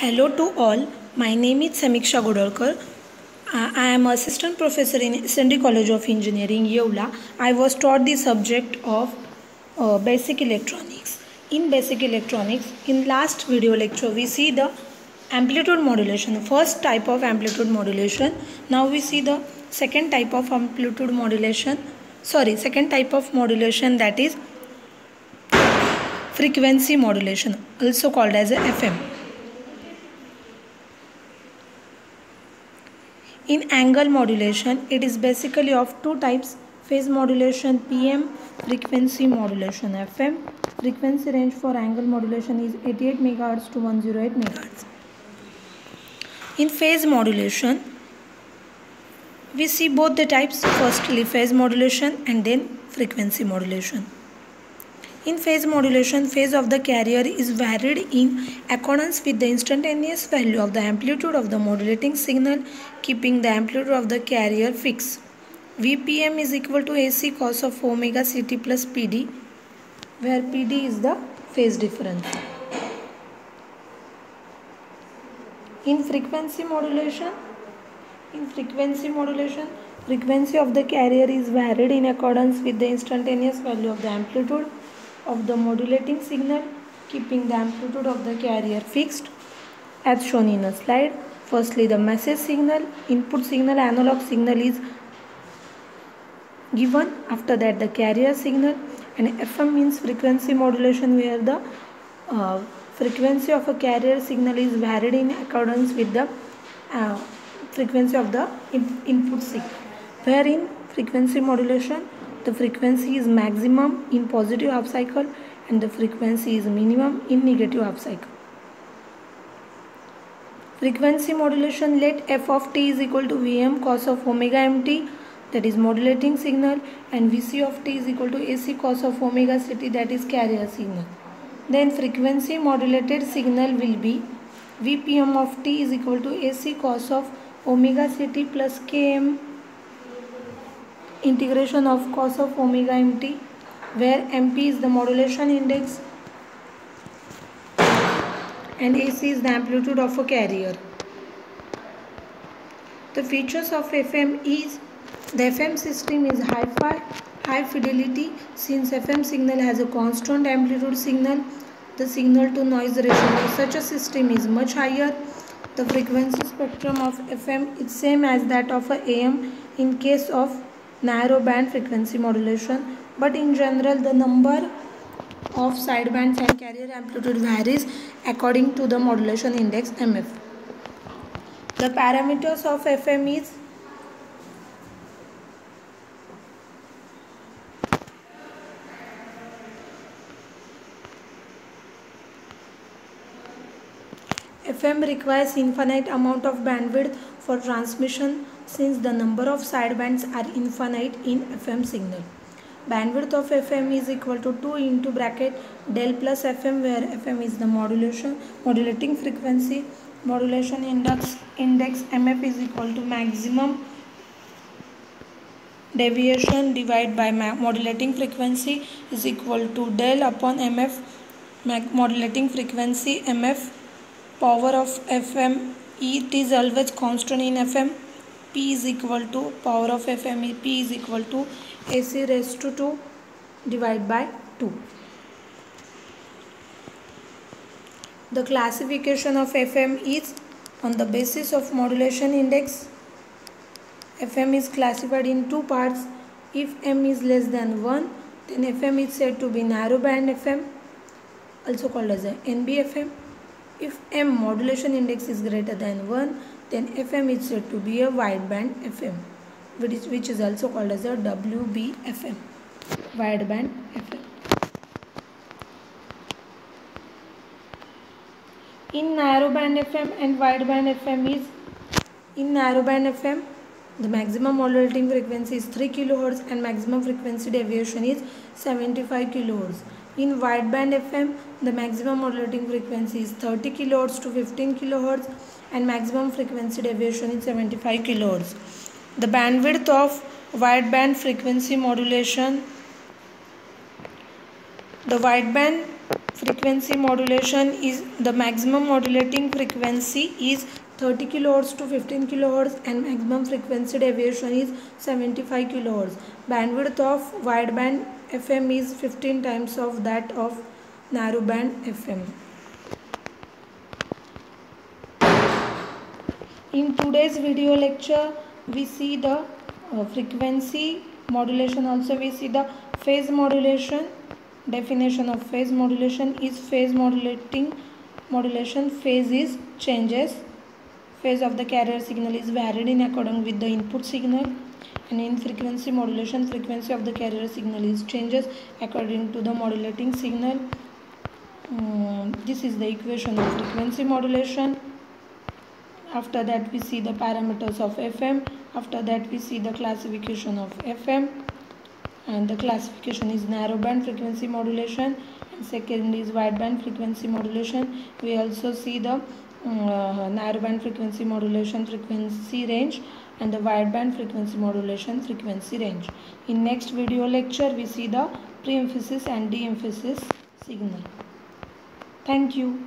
Hello to all. My name is Samiksha Godolkar. I am assistant professor in SND College of Engineering, Yeola. I was taught the subject of uh, basic electronics. In basic electronics, in last video lecture, we see the amplitude modulation, first type of amplitude modulation. Now we see the second type of amplitude modulation. Sorry, second type of modulation that is frequency modulation, also called as FM. In angle modulation, it is basically of two types phase modulation PM, frequency modulation FM. Frequency range for angle modulation is 88 MHz to 108 MHz. In phase modulation, we see both the types firstly phase modulation and then frequency modulation. In phase modulation, phase of the carrier is varied in accordance with the instantaneous value of the amplitude of the modulating signal, keeping the amplitude of the carrier fixed. VPM is equal to AC cos of omega CT plus PD, where PD is the phase difference. In frequency modulation, in frequency modulation, frequency of the carrier is varied in accordance with the instantaneous value of the amplitude of the modulating signal keeping the amplitude of the carrier fixed as shown in a slide. Firstly the message signal, input signal, analog signal is given after that the carrier signal and FM means frequency modulation where the uh, frequency of a carrier signal is varied in accordance with the uh, frequency of the input signal wherein frequency modulation the frequency is maximum in positive half cycle and the frequency is minimum in negative half cycle. Frequency modulation let f of t is equal to Vm cos of omega mt that is modulating signal and Vc of t is equal to AC cos of omega ct that is carrier signal. Then frequency modulated signal will be Vpm of t is equal to AC cos of omega ct plus Km integration of cos of omega mt where mp is the modulation index and AC is the amplitude of a carrier. The features of FM is the FM system is hi-fi, high fidelity since FM signal has a constant amplitude signal. The signal to noise ratio of such a system is much higher. The frequency spectrum of FM is same as that of a AM in case of narrow band frequency modulation but in general the number of sidebands and carrier amplitude varies according to the modulation index MF. The parameters of FM is FM requires infinite amount of bandwidth for transmission since the number of sidebands are infinite in FM signal. Bandwidth of FM is equal to 2 into bracket del plus FM where FM is the modulation modulating frequency modulation index index MF is equal to maximum deviation divided by modulating frequency is equal to del upon MF modulating frequency MF power of FM it is always constant in FM P is equal to power of FM P is equal to AC raised to 2 divided by 2. The classification of FM is on the basis of modulation index. FM is classified in two parts. If M is less than 1 then FM is said to be narrow band FM also called as NBFM. If M modulation index is greater than 1 then FM is said to be a wideband FM which is, which is also called as a WBFM wideband FM. In narrowband FM and wideband FM is in narrowband FM the maximum modulating frequency is 3 kHz and maximum frequency deviation is 75 kHz. In wideband FM, the maximum modulating frequency is 30 kHz to 15 kHz and maximum frequency deviation is 75 kHz. The bandwidth of wideband frequency modulation the wideband frequency modulation is the maximum modulating frequency is 30 kHz to 15 kHz and maximum frequency deviation is 75 kHz. bandwidth of wideband fm is 15 times of that of narrowband fm in today's video lecture we see the uh, frequency modulation. Also we see the phase modulation. Definition of phase modulation is phase modulating modulation. Phase is changes. Phase of the carrier signal is varied in accordance with the input signal and in frequency modulation frequency of the carrier signal is changes according to the modulating signal. Um, this is the equation of frequency modulation. After that we see the parameters of fm after that we see the classification of fm and the classification is narrowband frequency modulation and second is wideband frequency modulation. We also see the Uh, narrowband frequency modulation frequency range and the wideband frequency modulation frequency range. In next video lecture we see the pre-emphasis and de-emphasis signal. Thank you